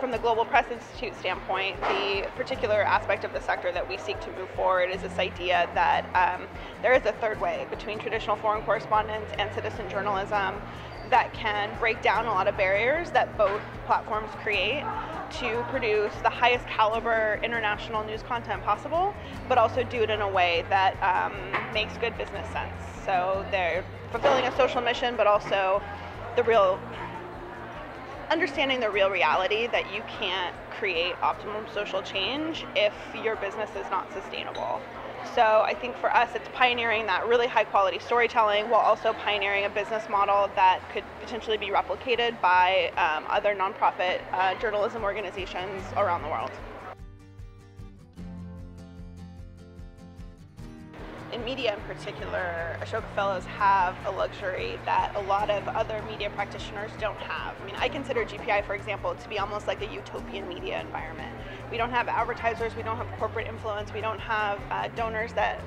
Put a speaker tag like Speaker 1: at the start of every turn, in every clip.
Speaker 1: From the Global Press Institute standpoint, the particular aspect of the sector that we seek to move forward is this idea that um, there is a third way between traditional foreign correspondence and citizen journalism that can break down a lot of barriers that both platforms create to produce the highest caliber international news content possible, but also do it in a way that um, makes good business sense. So they're fulfilling a social mission, but also the real understanding the real reality that you can't create optimum social change if your business is not sustainable. So I think for us, it's pioneering that really high quality storytelling while also pioneering a business model that could potentially be replicated by um, other nonprofit uh, journalism organizations around the world. Media in particular, Ashoka Fellows have a luxury that a lot of other media practitioners don't have. I mean, I consider GPI, for example, to be almost like a utopian media environment. We don't have advertisers, we don't have corporate influence, we don't have uh, donors that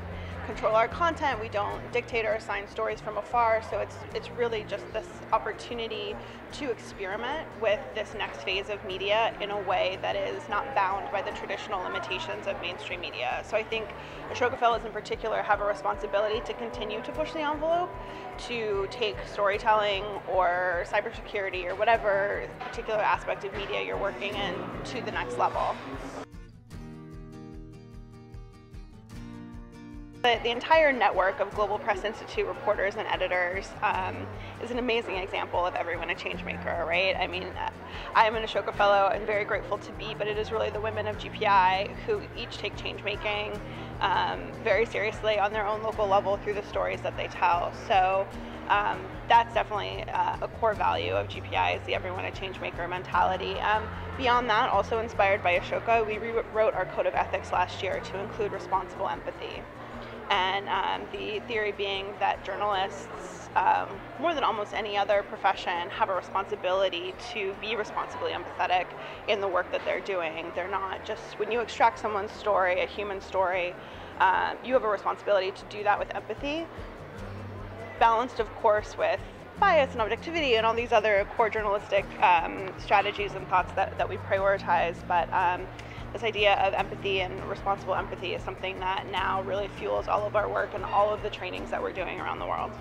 Speaker 1: control our content, we don't dictate or assign stories from afar, so it's, it's really just this opportunity to experiment with this next phase of media in a way that is not bound by the traditional limitations of mainstream media. So I think Ashoka Fellows in particular have a responsibility to continue to push the envelope, to take storytelling or cybersecurity or whatever particular aspect of media you're working in to the next level. The, the, entire network of Global Press Institute reporters and editors um, is an amazing example of everyone a changemaker, right? I mean, I am an Ashoka Fellow and very grateful to be, but it is really the women of GPI who each take changemaking um, very seriously on their own local level through the stories that they tell. So um, that's definitely uh, a core value of GPI is the everyone a changemaker mentality. Um, beyond that, also inspired by Ashoka, we rewrote our code of ethics last year to include responsible empathy and um, the theory being that journalists, um, more than almost any other profession, have a responsibility to be responsibly empathetic in the work that they're doing. They're not just, when you extract someone's story, a human story, uh, you have a responsibility to do that with empathy, balanced, of course, with bias and objectivity and all these other core journalistic um, strategies and thoughts that, that we prioritize. But um, this idea of empathy and responsible empathy is something that now really fuels all of our work and all of the trainings that we're doing around the world.